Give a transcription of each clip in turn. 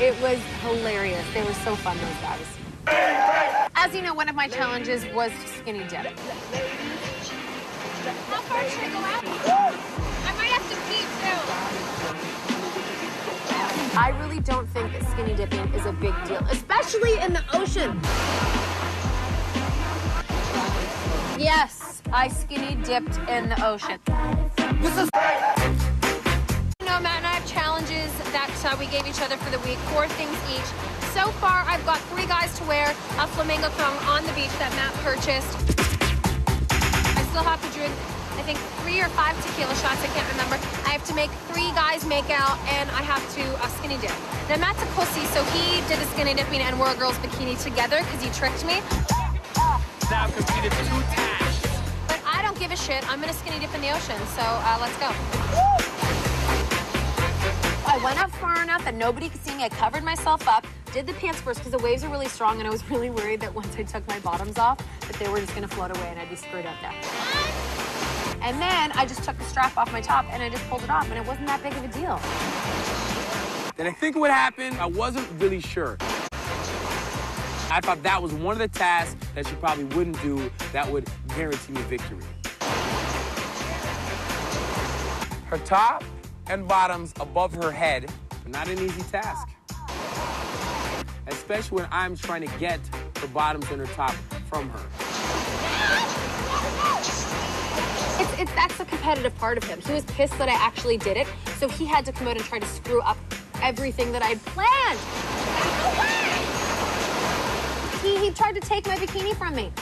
It was hilarious. They were so fun, those guys. As you know, one of my challenges was skinny dip. How far should I go out? I might have to pee too. I really don't think that skinny dipping is a big deal, especially in the ocean. Yes, I skinny dipped in the ocean. You know, Matt and I have challenges that uh, we gave each other for the week, four things each. So far, I've got three guys to wear a flamingo thong on the beach that Matt purchased. I still have to drink, I think, three or five tequila shots. I can't remember. I have to make three guys make out, and I have to uh, skinny dip. Now, Matt's a pussy, so he did the skinny dipping and wore a girl's bikini together because he tricked me. Now completed two tasks. But I don't give a shit. I'm gonna skinny dip in the ocean, so uh, let's go. I went up far enough that nobody could see me. I covered myself up, did the pants first because the waves are really strong, and I was really worried that once I took my bottoms off, that they were just gonna float away and I'd be screwed up there. And then I just took the strap off my top and I just pulled it off, and it wasn't that big of a deal. Then I think what happened, I wasn't really sure. I thought that was one of the tasks that she probably wouldn't do that would guarantee me victory. Her top and bottoms above her head, not an easy task. Especially when I'm trying to get her bottoms and her top from her. It's, it's that's the competitive part of him. He was pissed that I actually did it, so he had to come out and try to screw up everything that I'd planned. He, he tried to take my bikini from me.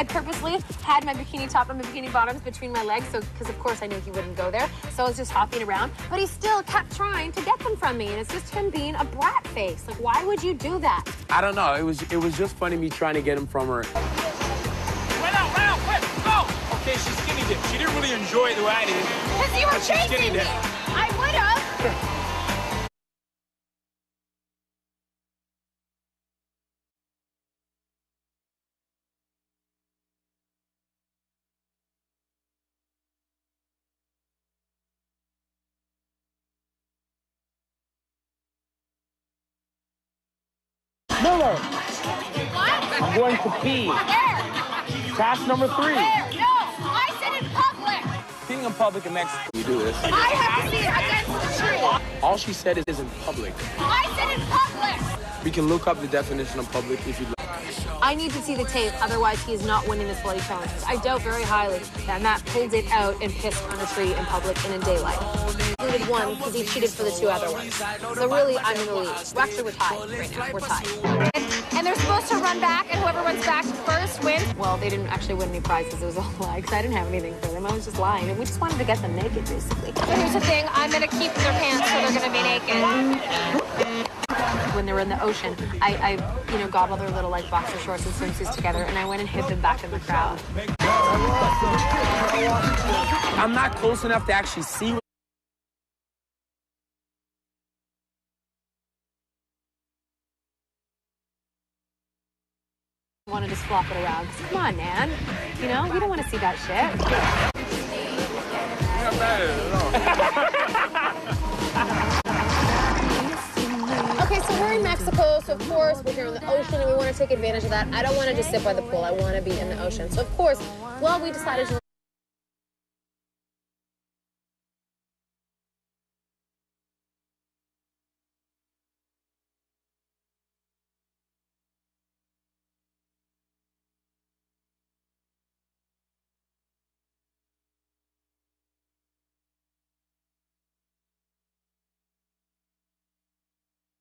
I purposely had my bikini top and my bikini bottoms between my legs, so because of course I knew he wouldn't go there. So I was just hopping around, but he still kept trying to get them from me, and it's just him being a brat face. Like, why would you do that? I don't know. It was it was just funny me trying to get him from her. Run out, run out, quick, go! Okay, she's skinny dipped. She didn't really enjoy the way I did. Because you were she skinny chasing me. I would have. Miller, What? I'm going to pee. Where? Task number three. Where? No, I said in public. Being in public in Mexico, you do this. I have to see it against the tree. All she said is in public. I said in public. We can look up the definition of public if you'd like. I need to see the tape, otherwise he is not winning this bloody challenge. I doubt very highly that Matt pulled it out and pissed on a tree in public and in daylight. He one because he cheated for the two other ones. So really, I'm in the lead. Well, actually, we're tied right now. We're tied. And, and they're supposed to run back, and whoever runs back first wins. Well, they didn't actually win any prizes. It was all a lie because I didn't have anything for them. I was just lying. And we just wanted to get them naked, basically. But here's the thing, I'm gonna keep their pants so they're gonna be naked. When they were in the ocean, I, I, you know, got all their little like boxer shorts and swimsuits together, and I went and hid them back in the crowd. I'm not close enough to actually see. what- want to just flop it around. 'Cause Come on, man. You know, we don't want to see that shit. Mexico, so of course we're here in the ocean and we want to take advantage of that. I don't want to just sit by the pool. I want to be in the ocean. So of course, well, we decided to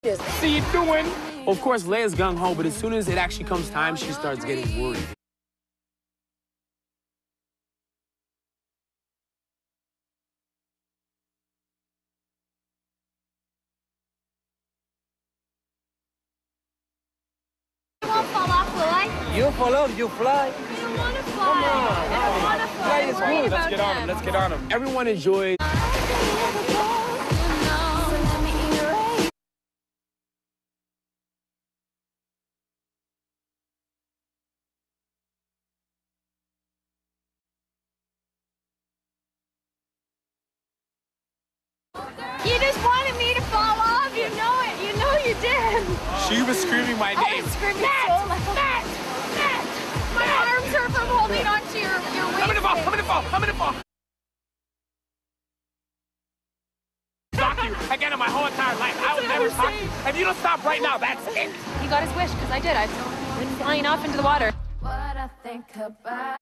See you doing? Of course, Leah's gung ho, but as soon as it actually comes time, she starts getting worried. I fall off. You follow, you fly. I don't wanna fly. I don't wanna fly. I'm worried Let's get on him. them. Let's get on him. Everyone enjoyed. You just wanted me to fall off. You know it. You know you did. She was screaming my I name. was screaming so loud. Matt! Matt! My arms hurt from holding onto your, your waist. I'm gonna fall, I'm gonna fall, I'm gonna fall. Stalk you again in my whole entire life. I will never stalk you. If you don't stop right now, that's it. He got his wish because I did. I went flying off into the water. What I think about